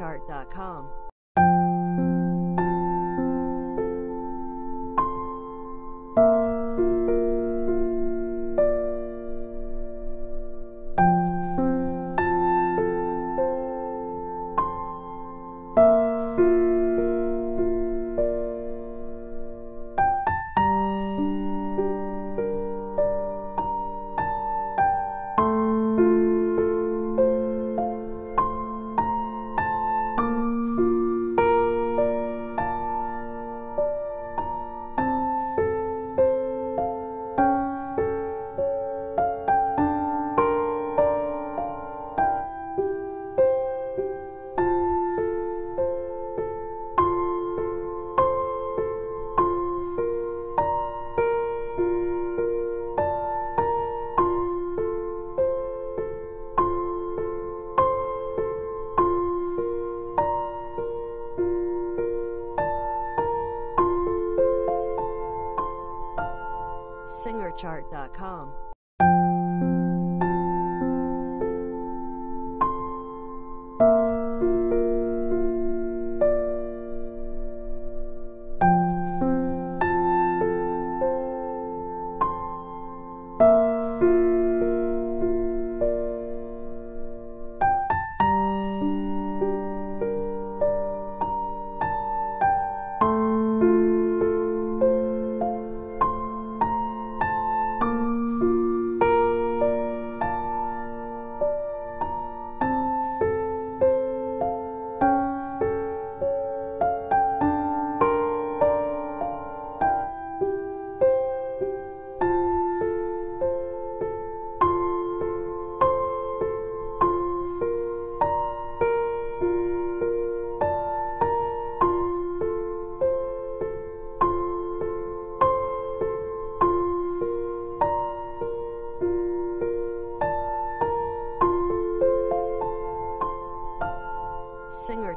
SingerChart.com.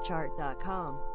chart.com.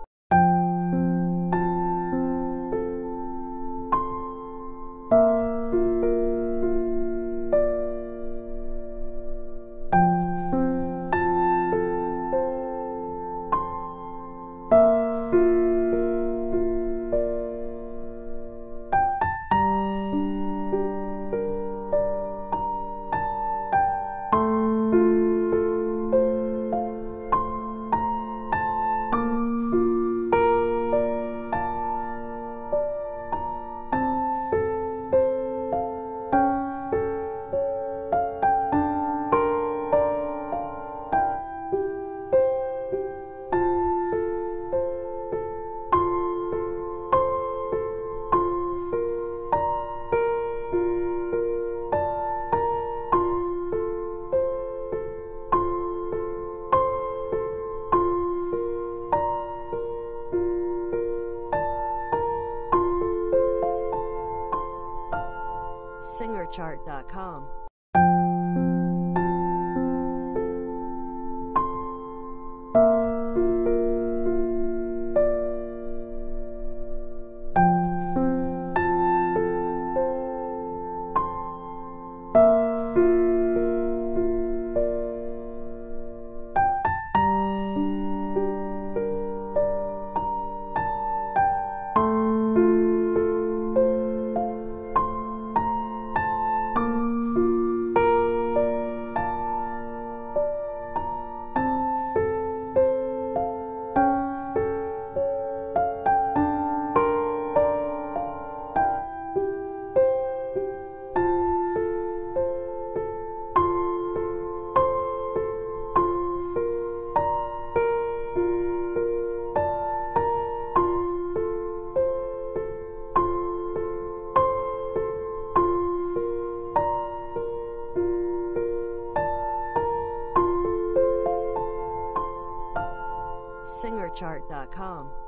SingerChart.com. SingerChart.com. SingerChart.com.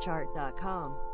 Colorchart.com.